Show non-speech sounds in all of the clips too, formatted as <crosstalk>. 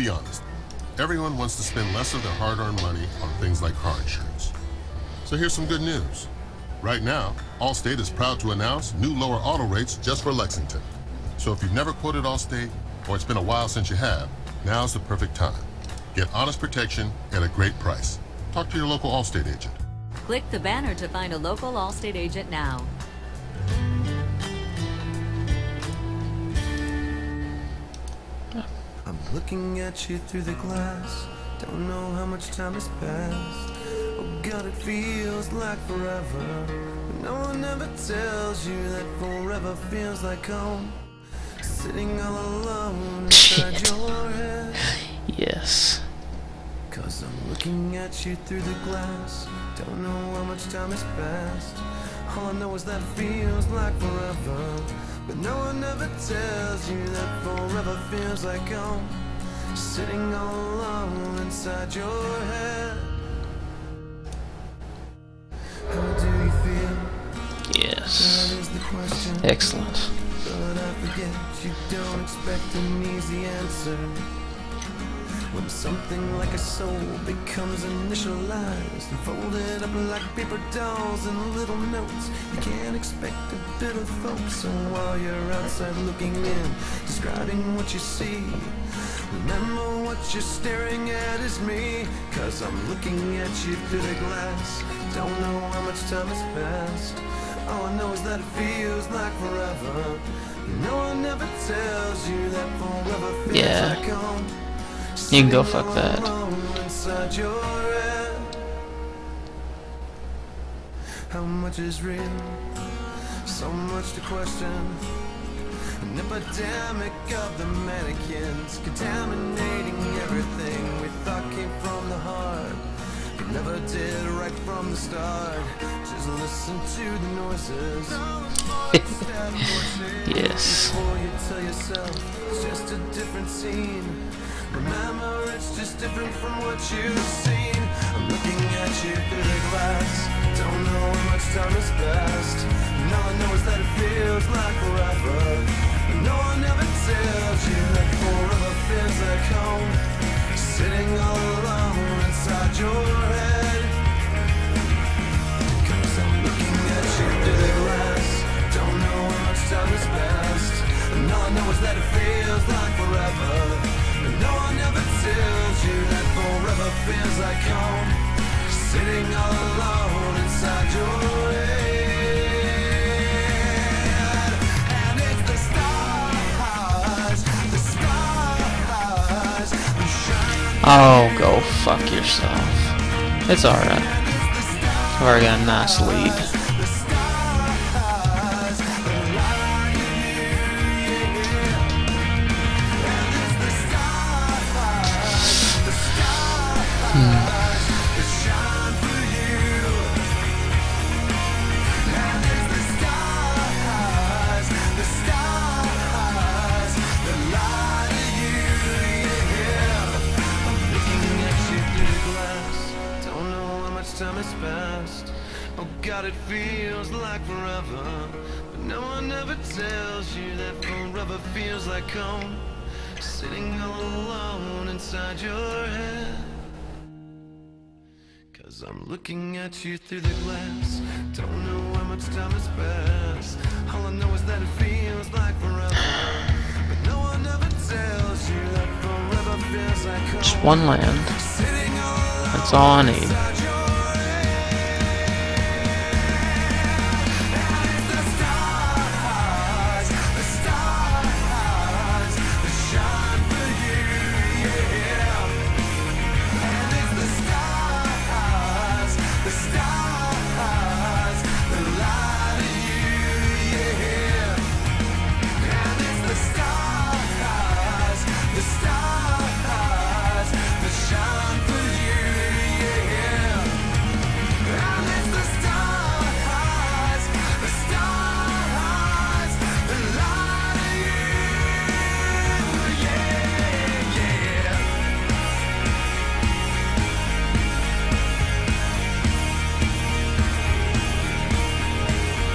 Be honest. Everyone wants to spend less of their hard-earned money on things like car insurance. So here's some good news. Right now, Allstate is proud to announce new lower auto rates just for Lexington. So if you've never quoted Allstate, or it's been a while since you have, now's the perfect time. Get honest protection at a great price. Talk to your local Allstate agent. Click the banner to find a local Allstate agent now. Looking at you through the glass. Don't know how much time has passed. Oh God, it feels like forever. But no one ever tells you that forever feels like home. Sitting all alone inside Shit. <laughs> your head. Yes. Cause I'm looking at you through the glass. Don't know how much time has passed. All I know is that it feels like forever. But no one ever tells you that forever feels like home. Sitting all alone inside your head. How do you feel? Yes. is the question. Excellent. But I forget you don't expect an easy answer. When something like a soul becomes initialized and folded up like paper dolls and little notes, you can't expect a bit of folks. So while you're outside looking in, describing what you see, remember what you're staring at is me. Cause I'm looking at you through the glass. Don't know how much time has passed. All I know is that it feels like forever. No one ever tells you that forever feels Yeah. like home. You can go fuck that. alone inside your head. How much is real? So much to question. An epidemic of the mannequins contaminating everything we thought came from the heart. But never did right from the start. Just listen to the noises. <laughs> Yes. Remember, it's just different from what you've seen. I'm looking at you through the glass. Don't know how much time has passed. And all I know is that it feels like forever. But no one ever tells you Alright. I've already got a nice lead. Looking at you through the glass. Don't know how much time has passed. All I know is that it feels like forever. But no one ever tells you that forever feels like. Just one land. Sitting all alone That's all I need.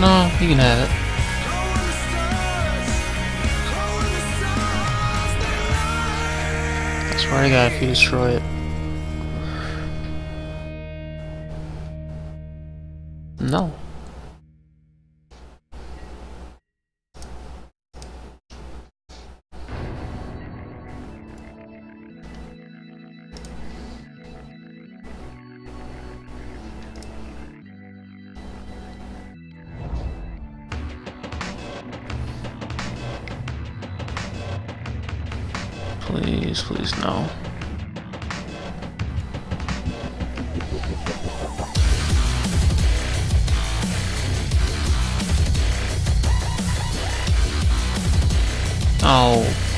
No, you can have it. Light. Swear to God, if you destroy it. Oh,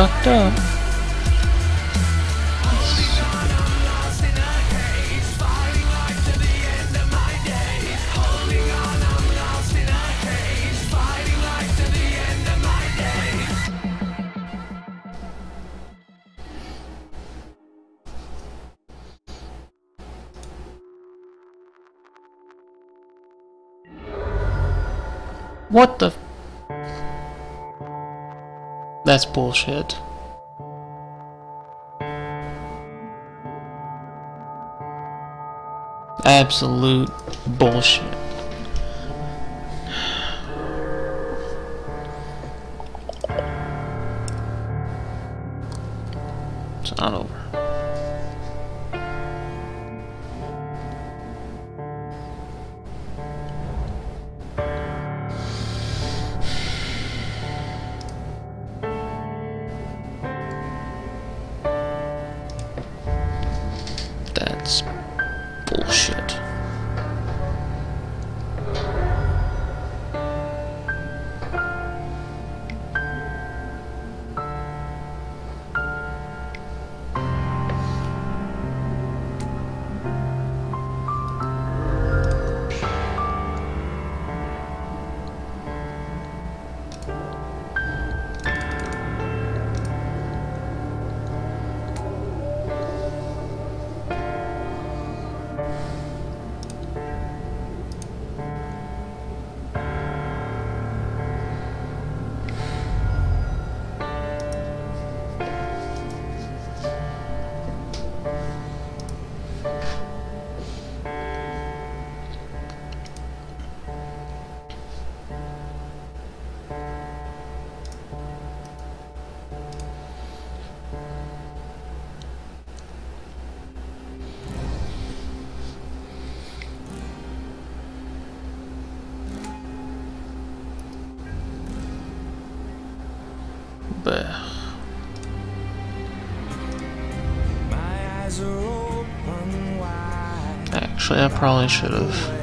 fucked up. What the? That's bullshit. Absolute bullshit. Actually, I probably should have.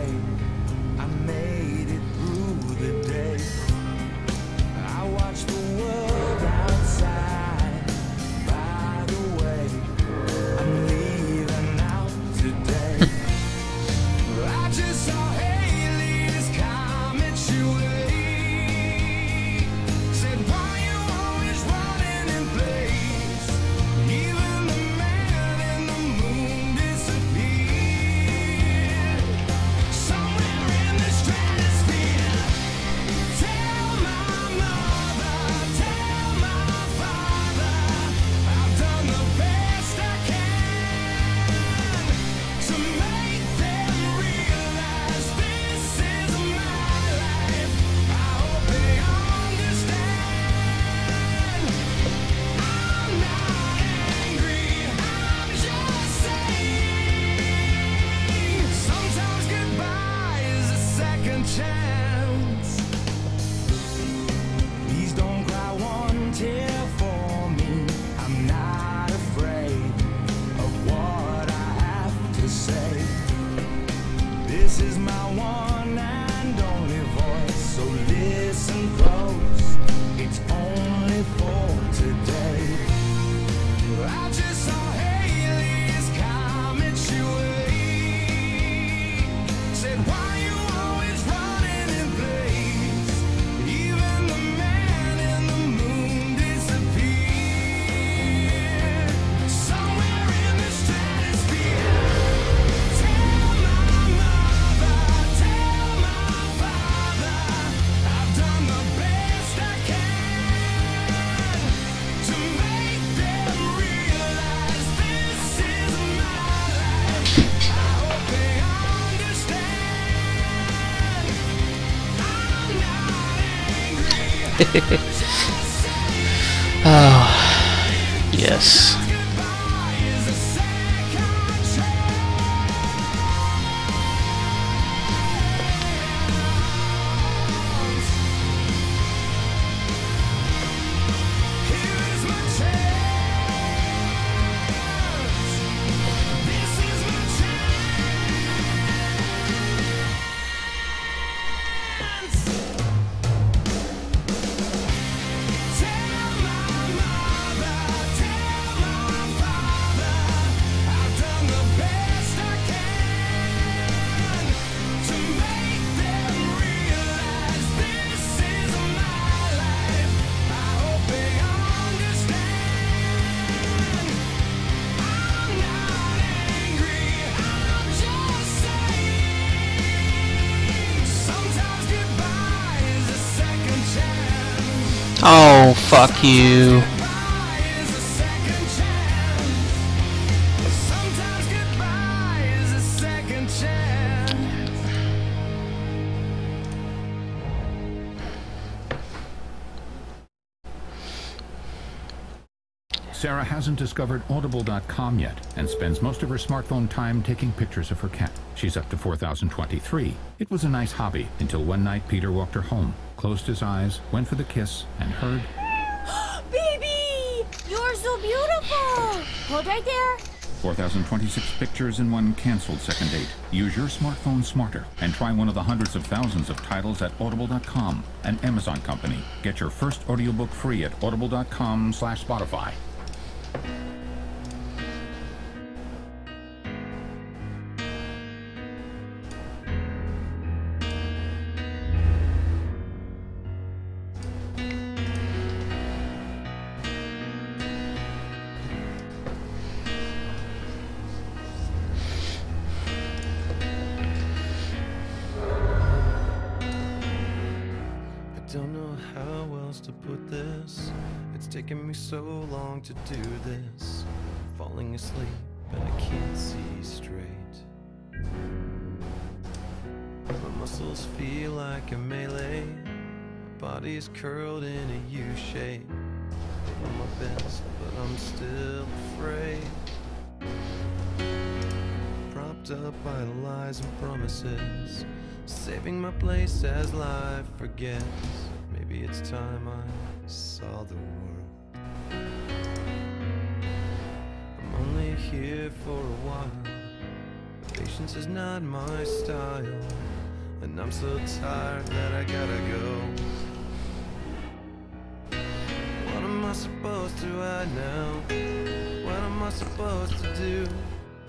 <laughs> Oh, yes. Second chance. Sarah hasn't discovered Audible.com yet and spends most of her smartphone time taking pictures of her cat. She's up to 4,023. It was a nice hobby until one night Peter walked her home, closed his eyes, went for the kiss, and heard Baby! You're so beautiful! <gasps> Hold right there. 4,026 pictures in one canceled second date. Use your smartphone smarter and try one of the hundreds of thousands of titles at Audible.com, an Amazon company. Get your first audiobook free at Audible.com slash Spotify. Else to put this. It's taken me so long to do this. Falling asleep and I can't see straight. My muscles feel like a melee. My body's curled in a U shape. I'm my best, but I'm still afraid. Propped up by lies and promises. Saving my place as life forgets. Maybe it's time I saw the world. I'm only here for a while. But patience is not my style. And I'm so tired that I gotta go. What am I supposed to hide now? What am I supposed to do?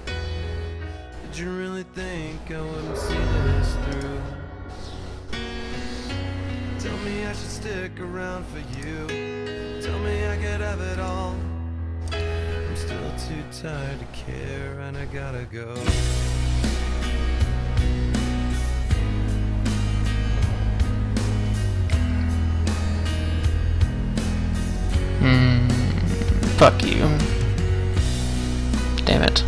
Did you really think I wouldn't see this through? Tell me I should stick around for you. Tell me I could have it all. I'm still too tired to care and I gotta go. Hmm. Fuck you. Damn it.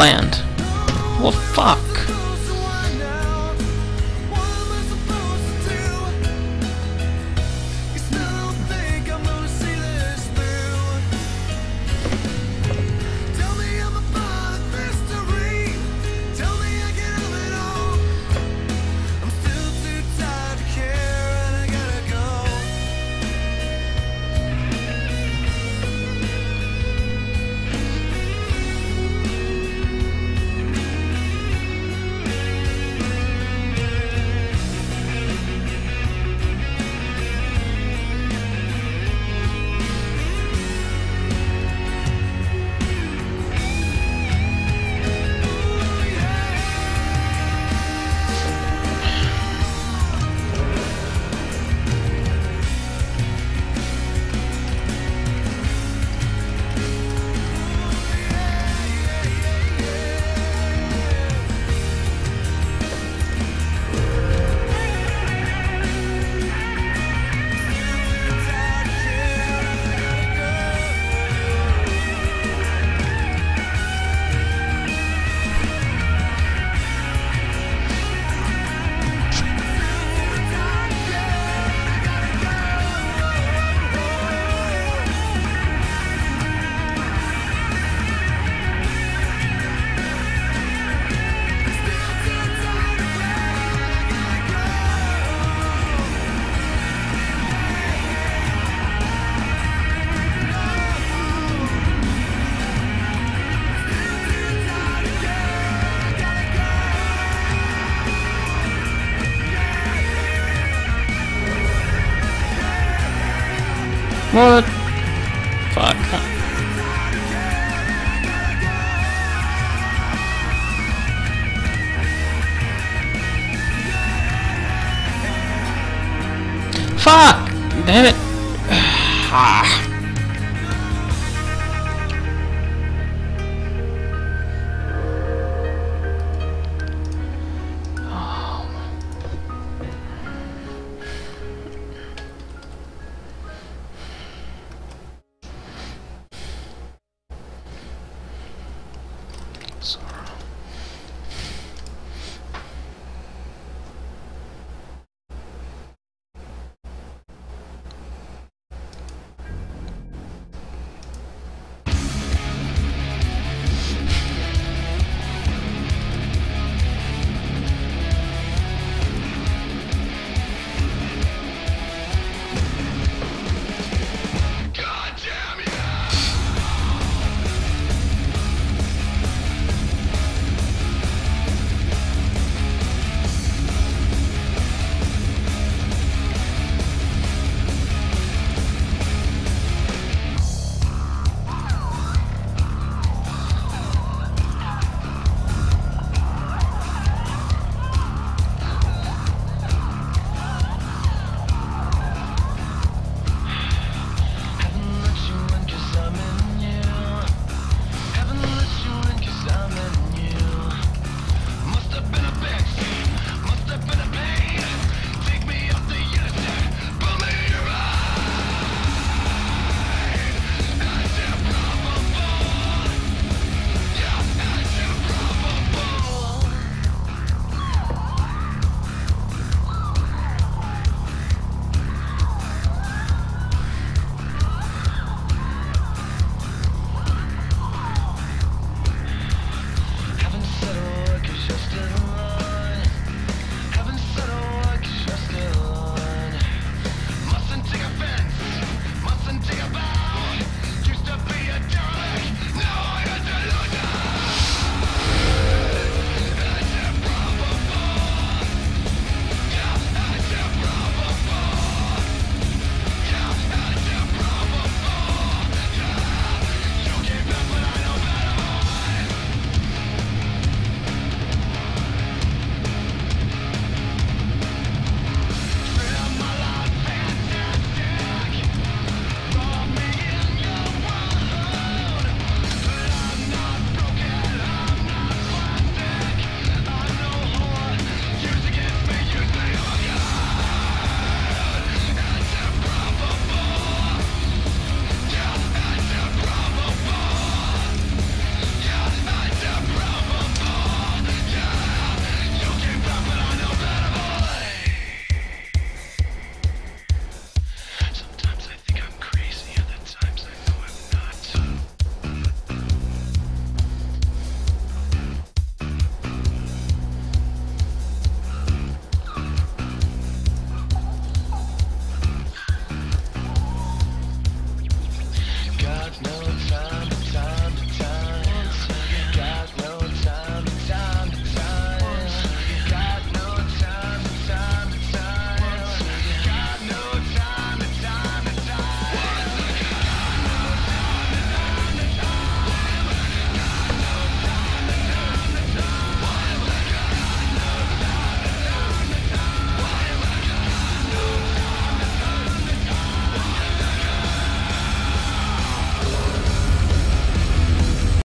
Land. Ah!